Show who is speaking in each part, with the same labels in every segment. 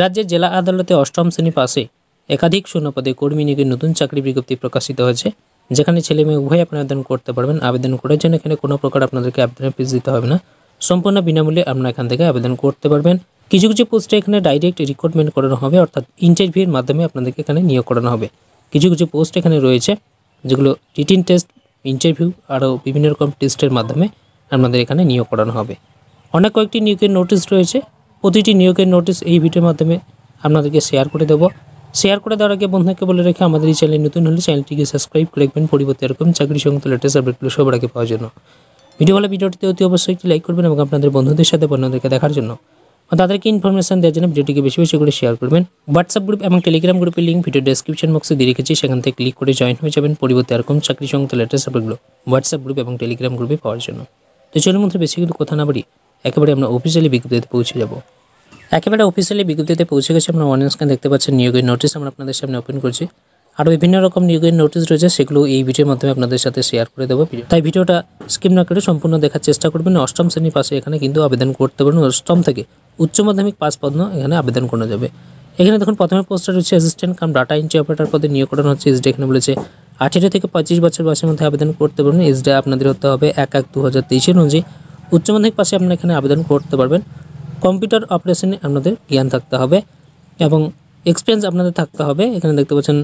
Speaker 1: রাজ্যের জেলা আদালতে অষ্টম শ্রেণি পাশে একাধিক শূন্যপদে কর্মী নিয়োগের নতুন চাকরি বিজ্ঞপ্তি প্রকাশিত হয়েছে, যেখানে ছেলে মেয়ে উভয় আপনি আবেদন করতে পারবেন, আবেদন করার জন্য এখানে কোনো প্রকার আপনাদেরকে আবেদনের ফিস দিতে হবে না। সম্পূর্ণ বিনামূল্যে আপনারা এখান থেকে আবেদন করতে পারবেন। কিছু কিছু পোস্টে এখানে ডাইরেক্ট রিক্রুটমেন্ট করানো হবে, অর্থাৎ ইন্টারভিউর মাধ্যমে আপনাদেরকে এখানে নিয়োগ করানো হবে। কিছু কিছু পোস্ট এখানে রয়েছে, যেগুলো রিটিন টেস্ট ইন্টারভিউ আরও বিভিন্ন রকম টেস্টের মাধ্যমে আপনাদের এখানে নিয়োগ করানো হবে। অনেক কয়েকটি নিয়োগের নোটিশ রয়েছে প্রতিটি নিয়োগের নোটিশ এই ভিডিওর মাধ্যমে আপনাদেরকে শেয়ার করে দেবো। শেয়ার করে দেওয়ার আগে বন্ধুকে বলে রেখে আমাদের এই চ্যানেল নতুন হলে চ্যানেলটিকে সাবস্ক্রাইব করে রাখবেন। পরিবর্তে এরকম চাকরি সংক্রান্ত লেটেস্ট আপডেটগুলো সবার আগে পাওয়ার জন্য। ভিডিও ভালো ভিডিওটিতে অতি অবশ্যই একটি লাইক করবেন এবং আপনাদের বন্ধুদের সাথে বন্ধুদেরকে দেখার জন্য। বা তাদেরকে ইনফরমেশন দেওয়ার জন্য ভিডিওটিকে বেশি বেশি করে শেয়ার করবেন। হোয়াটসঅ্যাপ গ্রুপ এবং টেলিগ্রাম গ্রুপের লিঙ্ক ভিডিও ডেসক্রিপশন বক্সে দিয়ে রেখেছি। সেখান থেকে ক্লিক করে জয়েন হয়ে যাবেন পরিবর্তে এরকম চাকরি সংক্রান্ত লেটেস্ট আপডেটগুলো হোয়াটসঅ্যাপ গ্রুপ এবং টেলিগ্রাম গ্রুপে পাওয়ার জন্য। তো চলুন মধ্যে বেশি কিন্তু কথা না বাড়ি একেবারে আমরা অফিসিয়ালি বিজ্ঞপ্তিতে পৌঁছে যাব। একেবারে অফিসিয়ালি বিজ্ঞপ্তিতে পৌঁছে গেছে। আমরা অনলাইন স্ক্যান দেখতে পাচ্ছেন নিয়োগের নোটিশ আমরা আপনাদের সামনে ওপেন করছি। আরও বিভিন্ন রকম নিয়োগের নোটিশ রয়েছে, সেগুলো এই ভিডিওর মাধ্যমে আপনাদের সাথে শেয়ার করে দেবো। তাই ভিডিওটা স্কিপ না করে সম্পূর্ণ দেখার চেষ্টা করবেন। অষ্টম শ্রেণির পাশে এখানে কিন্তু আবেদন করতে পারেন অষ্টম থেকে উচ্চ মাধ্যমিক পাস পদ এখানে আবেদন করা যাবে। এখানে দেখুন, প্রথমে পোস্টটা রয়েছে assistant cum data entry operator পদে নিয়োগ করানো হচ্ছে এসডি এখানে বলেছে, আঠেরো থেকে পঁচিশ বছর বয়সের মধ্যে আবেদন করতে পারবেন। এসডি আপনাদের হতে হবে এক এক দু হাজার তেইশের অনুযায়ী। উচ্চ মাধ্যমিক পাশে আপনারা এখানে আবেদন করতে পারবেন। কম্পিউটার অপারেশনে আপনাদের জ্ঞান থাকতে হবে এবং এক্সপিরিয়েন্স আপনাদের থাকতে হবে। এখানে দেখতে পাচ্ছেন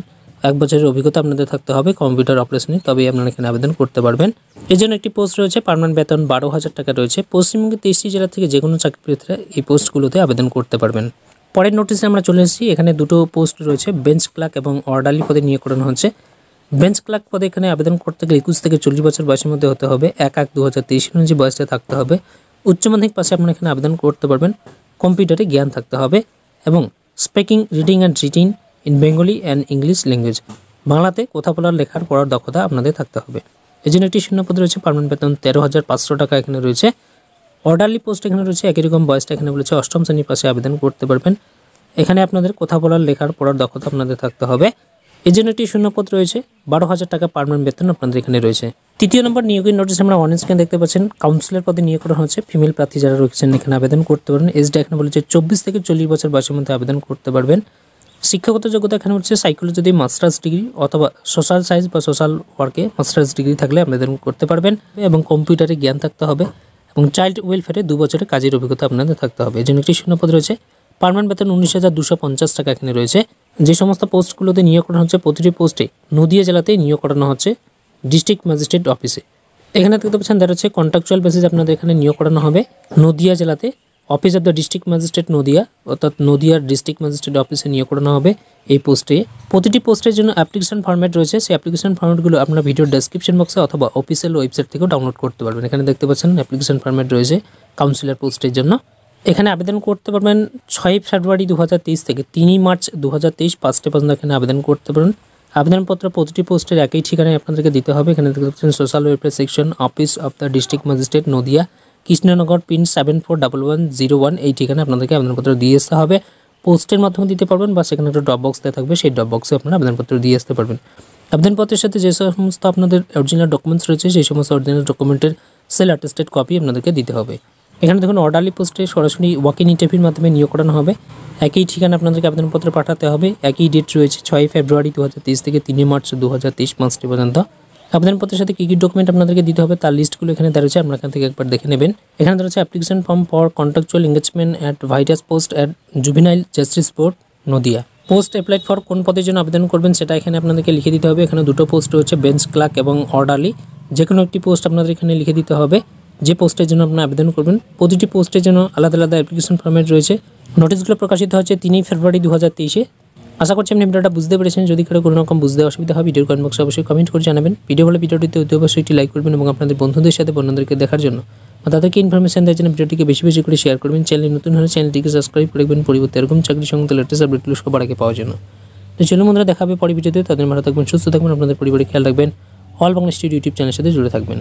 Speaker 1: এক বছরের অভিজ্ঞতা আপনাদের থাকতে হবে কম্পিউটার অপারেশনে, তবেই আপনারা এখানে আবেদন করতে পারবেন। এই জন্য একটি পোস্ট রয়েছে পারমানেন্ট বেতন বারো হাজার টাকা রয়েছে। পশ্চিমবঙ্গের তেইশটি জেলা থেকে যে কোনো চাকরিপ্রার্থীরা এই পোস্টগুলোতে আবেদন করতে পারবেন। পরের নোটিশে আমরা চলে এসেছি, এখানে দুটো পোস্ট রয়েছে বেঞ্চ ক্লার্ক এবং অর্ডারলি পদে নিয়োগ করানো হচ্ছে। বেঞ্চ ক্লার্ক পদে এখানে আবেদন করতে গেলে একুশ থেকে চল্লিশ বছর বয়সের মধ্যে হতে হবে, এক এক দু হাজার তেইশ অনুযায়ী বয়সটা থাকতে হবে। উচ্চ মাধ্যমিক পাশে আপনারা এখানে আবেদন করতে পারবেন। কম্পিউটারে জ্ঞান থাকতে হবে এবং speaking reading and writing in Bengali and English language বাংলাতে কথা বলার, লেখার, পড়ার দক্ষতা আপনাদের থাকতে হবে। এই জন্য একটি শূন্যপদ রয়েছে পারমানেন্ট বেতন তেরো হাজার পাঁচশো টাকা এখানে রয়েছে। অর্ডারলি পোস্ট এখানে রয়েছে, একই রকম বয়সটা এখানে বলেছে, অষ্টম শ্রেণির পাশে আবেদন করতে পারবেন। এখানে আপনাদের কথা বলার, লেখার, পড়ার দক্ষতা আপনাদের থাকতে হবে। এই জন্য একটি শূন্যপদ রয়েছে। বারো হাজার টাকা পারমানেন্ট বেতন আপনাদের এখানে রয়েছে। তৃতীয় নম্বর নিয়োগের নোটিস আমরা অন স্ক্রিন দেখতে পাচ্ছেন। কাউন্সিলর পদে নিয়োগ করা হচ্ছে। ফিমেল প্রার্থী যারা রয়েছেন, এখানে আবেদন করতে পারবেন। এসডি এখানে বলেছে চব্বিশ থেকে চল্লিশ বছর বয়সের মধ্যে আবেদন করতে পারবেন। শিক্ষাগত যোগ্যতা এখানে হচ্ছে সাইকোলজিতে মাস্টার্স ডিগ্রি অথবা সোশ্যাল সায়েন্স বা সোশ্যাল ওয়ার্কে মাস্টার্স ডিগ্রি থাকলে আবেদন করতে পারবেন এবং কম্পিউটারে জ্ঞান থাকতে হবে এবং চাইল্ড ওয়েলফেয়ারে দু বছরের কাজের অভিজ্ঞতা আপনাদের থাকতে হবে। এই জন্য একটি শূন্যপদ রয়েছে। পারমানেন্ট বেতন উনিশ হাজার দুশো পঞ্চাশ টাকা এখানে রয়েছে। যে সমস্ত পোস্টগুলোতে নিয়োগ করানো হচ্ছে, প্রতিটি পোস্টে নদিয়া জেলাতেই নিয়োগ করানো হচ্ছে ডিস্ট্রিক্ট ম্যাজিস্ট্রেট অফিসে। এখানে দেখতে পাচ্ছেন দেখা হচ্ছে কন্ট্রাকচুয়াল বেসিস আপনাদের এখানে নিয়োগ করানো হবে। নদিয়া জেলাতে office of the district magistrate Nadia, অর্থাৎ নদিয়ার ডিস্ট্রিক্ট ম্যাজিস্ট্রেট অফিসে নিয়োগ করানো হবে এই পোস্টে। প্রতিটি পোস্টের জন্য অ্যাপ্লিকেশন ফর্ম্যাট রয়েছে। সেই অ্যাপ্লিকেশন ফর্ম্যাটগুলো আপনার ভিডিও ডেসক্রিপশন বক্সে অথবা অফিসিয়াল ওয়েবসাইট থেকেও ডাউনলোড করতে পারবেন। এখানে দেখতে পাচ্ছেন অ্যাপ্লিকেশন ফর্ম্যাট রয়েছে কাউন্সিলর পোস্টের জন্য। এখানে আবেদন করতে পারবেন ছয় ফেব্রুয়ারি দু হাজার তেইশ থেকে তিনই মার্চ দু হাজার তেইশ পাঁচটা পর্যন্ত এখানে আবেদন করতে পারেন আবেদনপত্র প্রতিটি পোস্টের একই ঠিকানায় আপনাদেরকে দিতে হবে। এখানে দেখতে পাচ্ছেন social welfare section office of the district magistrate Nadia, Krishnanagar pin seven four double one zero one এই ঠিকানায় আপনাদেরকে আবেদনপত্র দিয়ে আসতে হবে। পোস্টের মাধ্যমে দিতে পারবেন বা সেখানে একটা ড্রপ বক্স দেওয়া থাকবে, সেই ড্রপ বক্সে আপনারা আবেদনপত্র দিয়ে আসতে পারবেন। আবেদনপত্রের সাথে যে সমস্ত আপনাদের অরিজিনাল ডকুমেন্টস রয়েছে, সেই সমস্ত অরিজিনাল ডকুমেন্টের সেল অ্যাটেস্টেড কপি আপনাদেরকে দিতে হবে। এখানে দেখুন অর্ডারলি পোস্টে সরাসরি ওয়াকিং ইন্টারভিউর মাধ্যমে নিয়োগ করানো হবে। একই ঠিকানা আপনাদেরকে আবেদনপত্র পাঠাতে হবে। একই ডেট রয়েছে ছয় ফেব্রুয়ারি দু থেকে তিনই মার্চ দু হাজার পর্যন্ত। আবেদনপত্রের সাথে কী কী ডকুমেন্ট আপনাদেরকে দিতে হবে তার লিস্টগুলো এখানে রয়েছে। আপনারা এখান থেকে একবার দেখে নেবেন। এখানে রয়েছে application form for contractual engagement at various post at juvenile justice board Nadia. Post applied for কোন পদের জন্য আবেদন করবেন সেটা এখানে আপনাদেরকে লিখে দিতে হবে। এখানে দুটো পোস্ট রয়েছে বেঞ্চ ক্লার্ক এবং অর্ডারলি যে কোনো একটি পোস্ট আপনাদের এখানে লিখে দিতে হবে। যে পোস্টের জন্য আপনারা আবেদন করবেন, প্রতিটি পোস্টের জন্য আলাদা আলাদা অ্যাপ্লিকেশন ফর্মেট রয়েছে। নোটিশগুলো প্রকাশিত হচ্ছে তিনই ফেব্রুয়ারি দু হাজার তেইশে। আশা করছি আপনি ভিডিওটা বুঝতে পেরেছেন। যদি কারও কোনো রকম বুঝতে অসুবিধা হয়, ভিডিওর কমেন্ট বক্সে অবশ্যই কমেন্ট করে জানাবেন। ভিডিও হলে ভিডিওটিতে অতি অবশ্যই একটি লাইক করবেন এবং আপনাদের বন্ধুদের সাথে বন্ধুদেরকে দেখার জন্য। বা তাদেরকে ইনফরমেশন দেওয়ার জন্য ভিডিওটিকে বেশি বেশি করে শেয়ার করবেন। চ্যানেল নতুন হলে চ্যানেলটিকে সাবস্ক্রাইব করে রাখবেন। পরিবর্তে এরকম চাকরি সংক্রান্ত লেটেস্ট আপডেটগুলো সবার আগে পাওয়ার জন্য। তো চলুন বন্ধুরা দেখাবে পরে ভিডিওতে। তাদের ভালো থাকবেন, সুস্থ থাকবেন, আপনাদের পরিবারে খেয়াল রাখবেন। অল বাংলা স্টুডিও ইউটিউব চ্যানেলের সাথে জুড়ে থাকবেন।